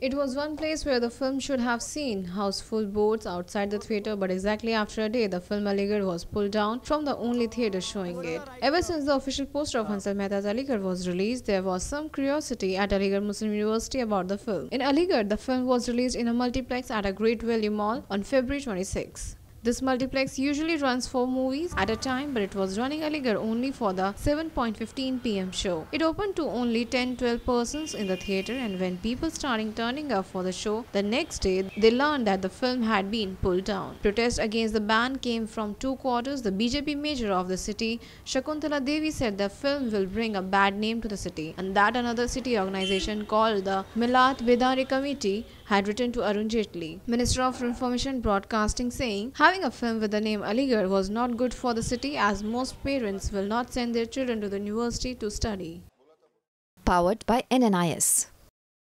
It was one place where the film should have seen houseful boards outside the theatre, but exactly after a day, the film Aligarh was pulled down from the only theatre showing it. Ever since the official poster of Hansal Mehta's Aligarh was released, there was some curiosity at Aligarh Muslim University about the film. In Aligarh, the film was released in a multiplex at a Great Value Mall on February 26. This multiplex usually runs 4 movies at a time but it was running Aligarh only for the 7.15 pm show. It opened to only 10-12 persons in the theatre and when people started turning up for the show the next day they learned that the film had been pulled down. Protest against the ban came from two quarters. The BJP mayor of the city Shakuntala Devi said the film will bring a bad name to the city and that another city organization called the Milat Bedari Committee had written to Arun Jaitley, Minister of Information Broadcasting, saying having a film with the name Aligarh was not good for the city as most parents will not send their children to the university to study. Powered by NNIS.